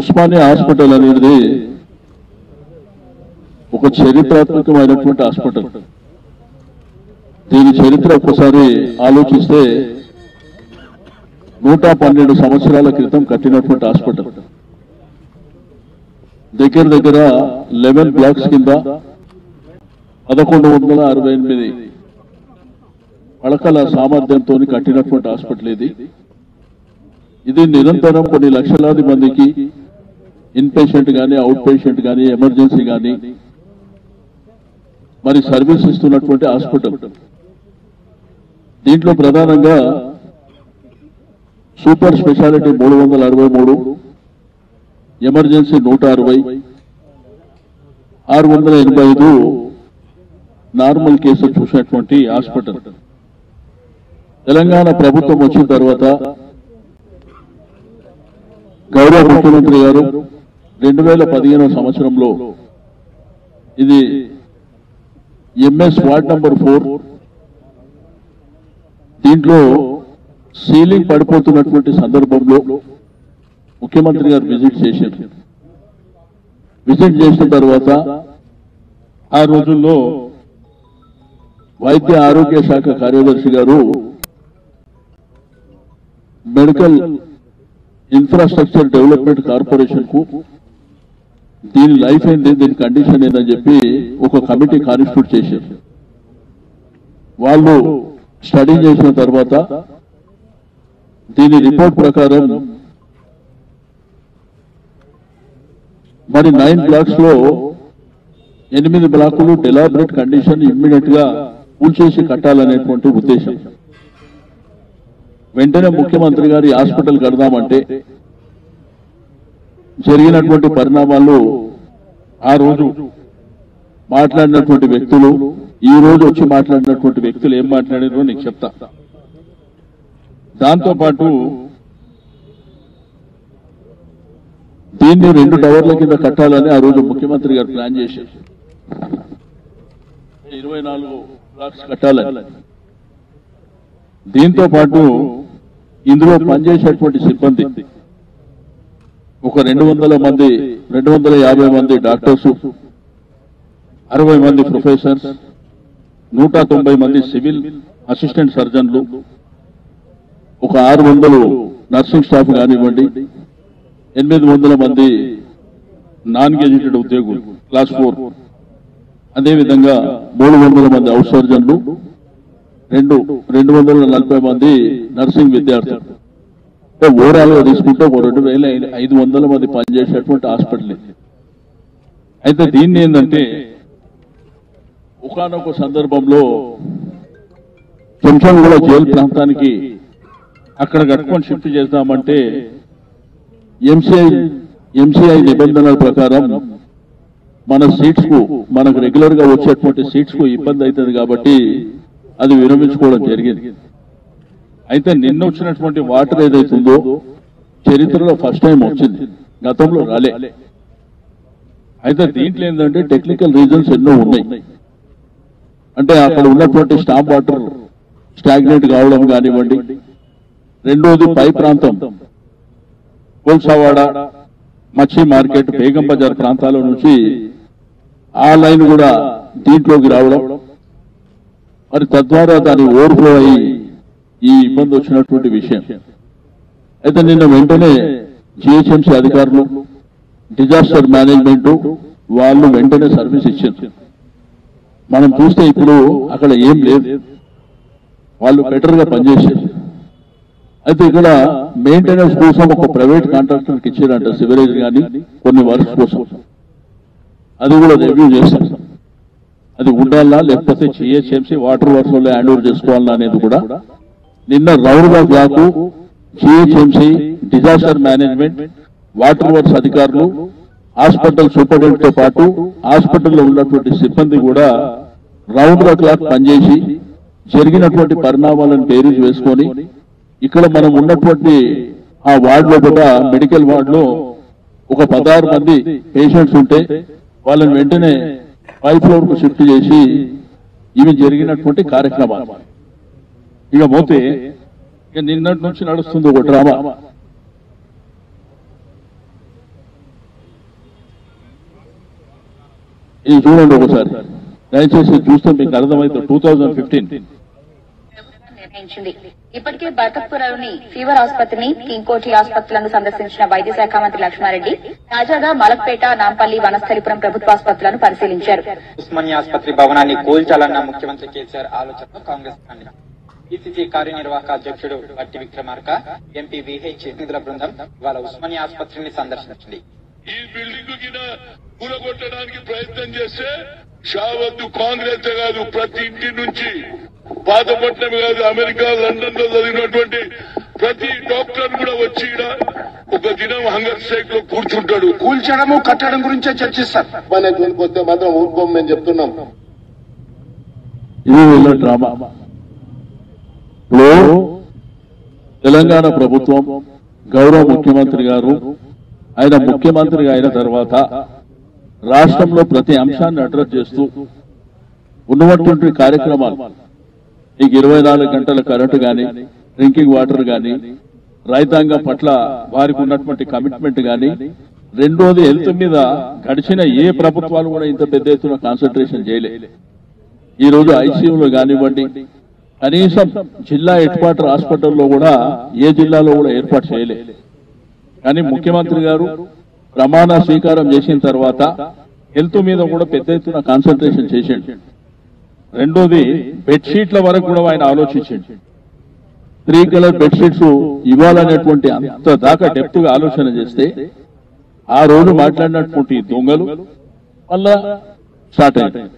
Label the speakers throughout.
Speaker 1: Osmania hospital అనేది ఒక చరిత్రాత్మకమైనటువంటి hospital. దీని చరిత్ర ఒకసారి ఆలోచిస్తే నూట పన్నెండు సంవత్సరాల క్రితం కట్టినటువంటి హాస్పిటల్. దగ్గర దగ్గర లెవెన్ బ్లాక్స్ కింద పదకొండు వందల అరవై ఎనిమిది పడకల సామర్థ్యంతో కట్టినటువంటి హాస్పిటల్ ఇది. ఇది నిరంతరం కొన్ని లక్షలాది మందికి ఇన్పేషెంట్ కానీ అవుట్ పేషెంట్ కానీ ఎమర్జెన్సీ కానీ మరి సర్వీస్ ఇస్తున్నటువంటి హాస్పిటల్ దీంట్లో ప్రధానంగా సూపర్ స్పెషాలిటీ మూడు వందల అరవై మూడు ఎమర్జెన్సీ నూట అరవై ఆరు వందల ఎనభై ఐదు నార్మల్ కేసులు చూసినటువంటి హాస్పిటల్ తెలంగాణ ప్రభుత్వం వచ్చిన తర్వాత గౌరవ ముఖ్యమంత్రి గారు రెండు వేల పదిహేనవ సంవత్సరంలో ఇది ఎంఎస్ వార్డ్ నంబర్ ఫోర్. దీంట్లో సీలింగ్ పడిపోతున్నటువంటి సందర్భంలో ముఖ్యమంత్రి గారు విజిట్ చేశారు. విజిట్ చేసిన తర్వాత ఆ రోజుల్లో వైద్య ఆరోగ్య శాఖ కార్యదర్శి గారు మెడికల్ ఇన్ఫ్రాస్ట్రక్చర్ డెవలప్మెంట్ కార్పొరేషన్కు దీని లైఫ్ ఏంటి దీని కండిషన్ ఏంటని చెప్పి ఒక కమిటీ కాన్స్టిట్యూట్ చేశారు. వాళ్ళు స్టడీ చేసిన తర్వాత దీని రిపోర్ట్ ప్రకారం మరి నైన్ బ్లాక్స్లో ఎనిమిది బ్లాకులు డెలాబరేట్ కండిషన్ ఇమ్మీడియట్గా కూల్చేసి కట్టాలనేటువంటి ఉద్దేశం. వెంటనే ముఖ్యమంత్రి గారి హాస్పిటల్ కడదామంటే జరిగినటువంటి పరిణామాలు ఆ రోజు మాట్లాడినటువంటి వ్యక్తులు ఈ రోజు వచ్చి మాట్లాడినటువంటి వ్యక్తులు ఏం మాట్లాడారో నీకు చెప్తా. దాంతో పాటు దీన్ని రెండు టవర్ల కింద కట్టాలని ఆ రోజు ముఖ్యమంత్రి గారు ప్లాన్ చేశారు. ఇరవై నాలుగు బ్లాక్స్ కట్టాలని. దీంతో పాటు ఇందులో పనిచేసేటువంటి సిబ్బంది ఒక రెండు వందల మంది రెండు వందల యాభై మంది డాక్టర్స్ అరవై మంది ప్రొఫెసర్స్ నూట తొంభై మంది సివిల్ అసిస్టెంట్ సర్జన్లు ఒక ఆరు వందలు నర్సింగ్ స్టాఫ్ కానివ్వండి ఎనిమిది వందల మంది నాన్ గెజిటెడ్ ఉద్యోగులు క్లాస్ ఫోర్. అదేవిధంగా మూడు వందల మంది అవుట్ సర్జన్లు రెండు రెండు వందల నలభై మంది నర్సింగ్ విద్యార్థులు. ఓవరాల్గా తీసుకుంటే ఒక రెండు వేల ఐదు వందల మంది పనిచేసేటువంటి హాస్పిటల్ ఇది. అయితే దీన్ని ఏంటంటే ఒకనొక సందర్భంలో కొంచెం కూడా జైలు ప్రాంతానికి అక్కడ కట్టుకొని షిఫ్ట్ చేద్దామంటే ఎంసీఐ ఎంసీఐ నిబంధనల ప్రకారం మన సీట్స్కు మనకు రెగ్యులర్గా వచ్చేటువంటి సీట్స్కు ఇబ్బంది అవుతుంది కాబట్టి అది విరమించుకోవడం జరిగింది. అయితే నిన్న వచ్చినటువంటి వాటర్ ఏదైతుందో చరిత్రలో ఫస్ట్ టైం వచ్చింది. గతంలో రాలే. అయితే దీంట్లో ఏంటంటే టెక్నికల్ రీజన్స్ ఎన్నో ఉన్నాయి. అంటే అక్కడ ఉన్నటువంటి స్టాప్ వాటర్ స్టాగ్నేట్ కావడం కానివ్వండి. రెండోది పై ప్రాంతం. కోల్సావాడ మచ్చి మార్కెట్ బేగం బజార్ ప్రాంతాల నుంచి ఆ లైన్ కూడా దీంట్లోకి రావడం. మరి తద్వారా దాని ఓవర్ఫ్లో అయ్యి ఈ ఇబ్బంది వచ్చినటువంటి విషయం. అయితే నిన్న వెంటనే జిహెచ్ఎంసీ అధికారులు డిజాస్టర్ మేనేజ్మెంట్ వాళ్ళు వెంటనే సర్వీస్ ఇచ్చారు. మనం చూస్తే ఇప్పుడు అక్కడ ఏం లేదు. వాళ్ళు బెటర్గా పనిచేశారు. అయితే ఇక్కడ మెయింటెనెన్స్ కోసం ఒక ప్రైవేట్ కాంట్రాక్టర్కి ఇచ్చారంట సివరేజ్ కానీ కొన్ని వర్క్స్ కోసం. అది కూడా రివ్యూ చేస్తాం అది ఉండాలా లేకపోతే జిహెచ్ఎంసీ వాటర్ వర్క్స్లో హ్యాండ్ ఓవర్ చేసుకోవాలా అనేది కూడా నిన్న రౌరుగా block GHMC disaster management water works అధికారులు హాస్పిటల్ సూపరింటెండెంట్తో పాటు హాస్పిటల్లో ఉన్నటువంటి సిబ్బంది కూడా రౌండ్ ద క్లాక్ పనిచేసి జరిగినటువంటి పరిణామాలను బేరీజ్ వేసుకొని ఇక్కడ మనం ఉన్నటువంటి ఆ వార్డ్లో కూడా మెడికల్ వార్డ్లో ఒక పదహారు మంది పేషెంట్స్ ఉంటే వాళ్ళని వెంటనే పై ఫ్లోర్కు షిఫ్ట్ చేసి ఇవి జరిగినటువంటి కార్యక్రమాలు. ఇక పోతే ఇక నిన్నటి నుంచి నడుస్తుంది ఒక డ్రామా ఇది చూడండి ఒకసారి దయచేసి చూస్తే మీకు అర్థమైతే టూ థౌజండ్ ఫిఫ్టీన్
Speaker 2: నిర్ణయించింది. ఇప్పటికే భరతపురంలోని ఫీవర్ ఆసుపత్రిని కింకోటి ఆసుపత్రులను సందర్శించిన వైద్య శాఖ మంత్రి లక్ష్మారెడ్డి తాజాగా మలక్పేట నాంపల్లి వనస్థలిపురం ప్రభుత్వ ఆసుపత్రులను పరిశీలించారు.
Speaker 3: ఉస్మానియా ఆసుపత్రి భవనాన్ని కూల్చాలన్న ముఖ్యమంత్రి కేసీఆర్ ఆలోచనలో కాంగ్రెస్ పిసిసి కార్యనిర్వాహక అధ్యక్షుడు బట్టి విక్రమార్క ఎంపీ విహెచ్ నిధుల బృందం ఇవాళ ఉస్మానియా ఆసుపత్రిని సందర్శించింది.
Speaker 4: ఈ బిల్డింగ్ కింద కూలగొట్టడానికి ప్రయత్నం చేస్తే షావద్దు కాంగ్రెస్ కాదు ప్రతి ఇంటి నుంచి. పాతపట్నం కాదు అమెరికా లండన్లో చదివినటువంటి ప్రతి డాక్టర్ కూడా వచ్చి ఒక దినం హంగర్ స్ట్రైక్లో కూర్చుంటాడు.
Speaker 5: కూల్చడము కట్టడం గురించే చర్చిస్తారు.
Speaker 6: మన జోలికి వస్తే మాత్రం ఊరుకోం మేము చెప్తున్నాం.
Speaker 1: ఇది వీళ్ళ డ్రామా. ఇప్పుడు తెలంగాణ ప్రభుత్వం గౌరవ ముఖ్యమంత్రి గారు ఆయన ముఖ్యమంత్రిగా అయిన తర్వాత రాష్ట్రంలో ప్రతి అంశాన్ని అడ్రస్ చేస్తూ ఉన్నటువంటి కార్యక్రమాలు నీకు ఇరవై నాలుగు గంటల కరెంటు కానీ డ్రింకింగ్ వాటర్ కానీ రైతాంగం పట్ల వారికి ఉన్నటువంటి కమిట్మెంట్ కానీ రెండోది హెల్త్ మీద గడిచిన ఏ ప్రభుత్వాలు కూడా ఇంత పెద్ద ఎత్తున కాన్సన్ట్రేషన్ చేయలేదు ఈ రోజు ఐసీయూలో కానివ్వండి కనీసం జిల్లా హెడ్ క్వార్టర్ హాస్పిటల్లో కూడా ఏ జిల్లాలో కూడా ఏర్పాటు చేయలేదు కానీ ముఖ్యమంత్రి గారు ప్రమాణ స్వీకారం చేసిన తర్వాత హెల్త్ మీద కూడా పెద్ద ఎత్తున కాన్సన్ట్రేషన్ చేసిండు. రెండోది బెడ్షీట్ల వరకు కూడా ఆయన ఆలోచించండి. త్రీ కలర్ బెడ్షీట్స్ ఇవ్వాలనేటువంటి అంత దాకా డెప్త్గా ఆలోచన చేస్తే ఆ రోజు మాట్లాడినటువంటి దొంగలు మళ్ళా స్టార్ట్ అయ్యాయి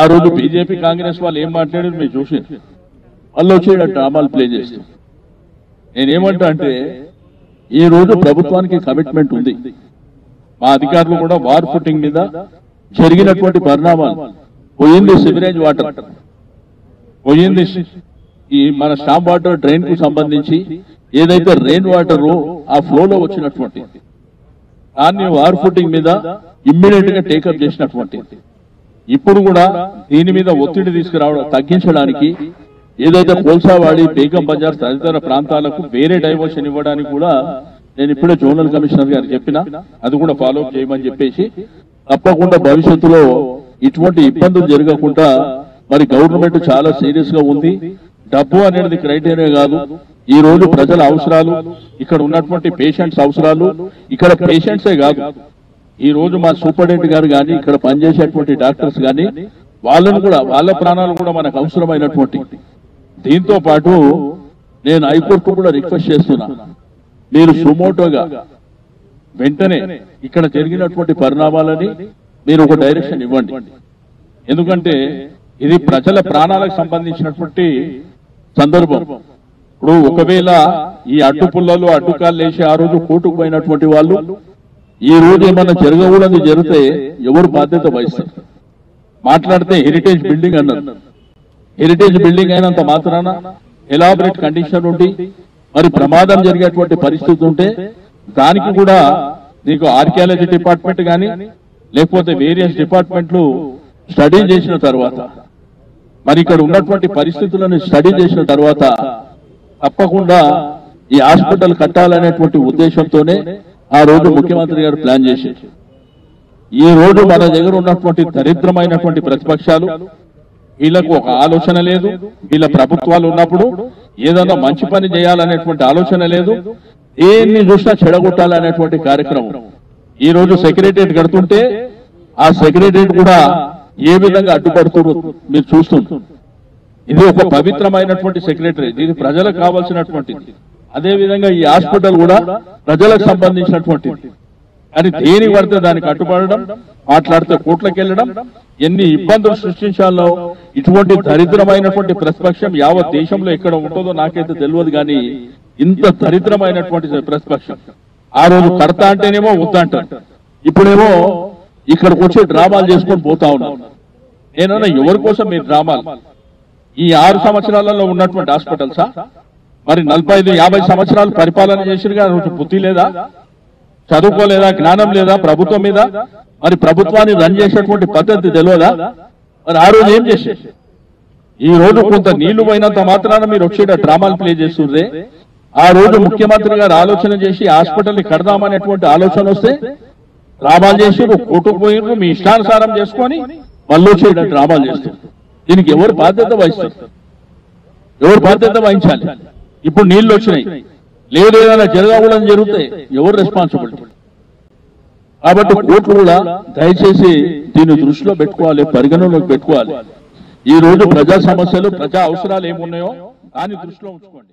Speaker 1: ఆ రోజు బీజేపీ కాంగ్రెస్ వాళ్ళు ఏం మాట్లాడారు మీరు చూసారు వాళ్ళు వచ్చి డ్రామాలు ప్లే చేస్తాం. నేనేమంటా అంటే ఈ రోజు ప్రభుత్వానికి కమిట్మెంట్ ఉంది. మా అధికారులు కూడా వార్ ఫుటింగ్ మీద జరిగినటువంటి పరిణామాలు. పోయింది సివరేజ్ వాటర్ పోయింది ఈ మన స్టాంప్ వాటర్ డ్రైన్కు సంబంధించి ఏదైతే రెయిన్ వాటర్ ఆ ఫ్లో లో వచ్చినటువంటి. దాన్ని వార్ ఫుటింగ్ మీద ఇమ్మీడియట్గా టేకప్ చేసినటువంటి. ఇప్పుడు కూడా దీని మీద ఒత్తిడి తీసుకురావడం తగ్గించడానికి ఏదైతే కోల్సావాడి బేగం బజార్ తదితర ప్రాంతాలకు వేరే డైవర్షన్ ఇవ్వడానికి కూడా నేను ఇప్పుడే జోనల్ కమిషనర్ గారు చెప్పిన అది కూడా ఫాలో అప్ చేయమని చెప్పేసి తప్పకుండా భవిష్యత్తులో ఇటువంటి ఇబ్బందులు జరగకుండా మరి గవర్నమెంట్ చాలా సీరియస్గా ఉంది. డబ్బు అనేది క్రైటీరియా కాదు. ఈ రోజు ప్రజల అవసరాలు ఇక్కడ ఉన్నటువంటి పేషెంట్స్ అవసరాలు ఇక్కడ పేషెంట్సే కాదు. ఈ రోజు మా సూపరింటెండెంట్ గారు కానీ ఇక్కడ పనిచేసేటువంటి డాక్టర్స్ కానీ వాళ్ళను కూడా వాళ్ళ ప్రాణాలు కూడా మనకు అవసరమైనటువంటి. దీంతో పాటు నేను హైకోర్టు కూడా రిక్వెస్ట్ చేస్తున్నా. మీరు సుమోటోగా వెంటనే ఇక్కడ జరిగినటువంటి పరిణామాలని మీరు ఒక డైరెక్షన్ ఇవ్వండి. ఎందుకంటే ఇది ప్రజల ప్రాణాలకు సంబంధించినటువంటి సందర్భం. ఇప్పుడు ఒకవేళ ఈ అడ్డు పుల్లలు అడ్డుకాలు వేసి ఆ రోజు కోర్టుకు పోయినటువంటి వాళ్ళు ఈ రోజు ఏమన్నా జరగకూడదు జరిగితే ఎవరు బాధ్యత వహిస్తారు? మాట్లాడితే హెరిటేజ్ బిల్డింగ్ అన్నారు. హెరిటేజ్ బిల్డింగ్ అయినంత మాత్రాన ఎలాబరేట్ కండిషన్ ఉండి మరి ప్రమాదం జరిగేటువంటి పరిస్థితి ఉంటే దానికి కూడా నీకు ఆర్కియాలజీ డిపార్ట్మెంట్ కానీ లేకపోతే వేరియస్ డిపార్ట్మెంట్లు స్టడీ చేసిన తర్వాత మరి ఇక్కడ ఉన్నటువంటి పరిస్థితులను స్టడీ చేసిన తర్వాత తప్పకుండా ఈ హాస్పిటల్ కట్టాలనేటువంటి ఉద్దేశంతోనే ఆ రోజు ముఖ్యమంత్రి గారు ప్లాన్ చేశారు. ఈ రోజు మన దగ్గర ఉన్నటువంటి దరిద్రమైనటువంటి ప్రతిపక్షాలు వీళ్ళకు ఒక ఆలోచన లేదు వీళ్ళ ప్రభుత్వాలు ఉన్నప్పుడు ఏదైనా మంచి పని చేయాలనేటువంటి ఆలోచన లేదు దేన్ని చూసినా చెడగొట్టాలనేటువంటి కార్యక్రమం. ఈ రోజు సెక్రటరియట్ కడుతుంటే ఆ సెక్రటరియట్ కూడా ఏ విధంగా అడ్డుపడుతున్నారు మీరు చూస్తున్నారు ఇది ఒక పవిత్రమైనటువంటి సెక్రటరీ ఇది ప్రజలకు కావాల్సినటువంటిది. అదే విధంగా ఈ హాస్పిటల్ కూడా ప్రజలకు సంబంధించినటువంటిది కానీ దేని పడితే దానికి అడ్డుపడడం మాట్లాడితే కోట్లకు వెళ్ళడం ఎన్ని ఇబ్బందులు సృష్టించాలో ఇటువంటి దరిద్రమైనటువంటి ప్రతిపక్షం యావత్ దేశంలో ఎక్కడ ఉంటుందో నాకైతే తెలియదు కానీ ఇంత దరిద్రమైనటువంటి ప్రతిపక్షం. ఆ రోజు కడతా అంటేనేమో వద్దంటారు ఇప్పుడేమో ఇక్కడికి వచ్చి డ్రామాలు చేసుకొని పోతా ఉన్నాను నేనన్నా ఎవరి కోసం మీరు డ్రామాలు? ఈ ఆరు సంవత్సరాలలో ఉన్నటువంటి హాస్పిటల్సా? మరి నలభై ఐదు యాభై సంవత్సరాలు పరిపాలన చేసిరుగా రోజు బుద్ధి లేదా? చదువుకోలేదా? జ్ఞానం లేదా? ప్రభుత్వం మీద? మరి ప్రభుత్వాన్ని రన్ చేసేటువంటి పద్ధతి తెలియదా? మరి ఆ రోజు ఏం చేసే ఈ రోజు కొంత నీళ్ళు పోయినంత మాత్రాన మీరు వచ్చేట డ్రామాలు ప్లే చేస్తుండ్రే. ఆ రోజు ముఖ్యమంత్రి గారు ఆలోచన చేసి హాస్పిటల్ని కడదామనేటువంటి ఆలోచన వస్తే డ్రామాలు చేసారు కోర్టుకు పోయినరు మీ ఇష్టానుసారం చేసుకొని మళ్ళీ వచ్చేట డ్రామాలు చేస్తారు దీనికి ఎవరు బాధ్యత వహిస్తారు? ఎవరు బాధ్యత వహించాలి? ఇప్పుడు నీళ్ళు వచ్చినాయి. లేదు ఏదైనా జరగకూడదని జరిగితే ఎవరు రెస్పాన్సిబిలిటీ కాబట్టి కోర్టు కూడా దయచేసి దీన్ని దృష్టిలో పెట్టుకోవాలి పరిగణనలోకి పెట్టుకోవాలి. ఈ రోజు ప్రజా సమస్యలు ప్రజా అవసరాలు ఏమున్నాయో దాన్ని దృష్టిలో ఉంచుకోండి.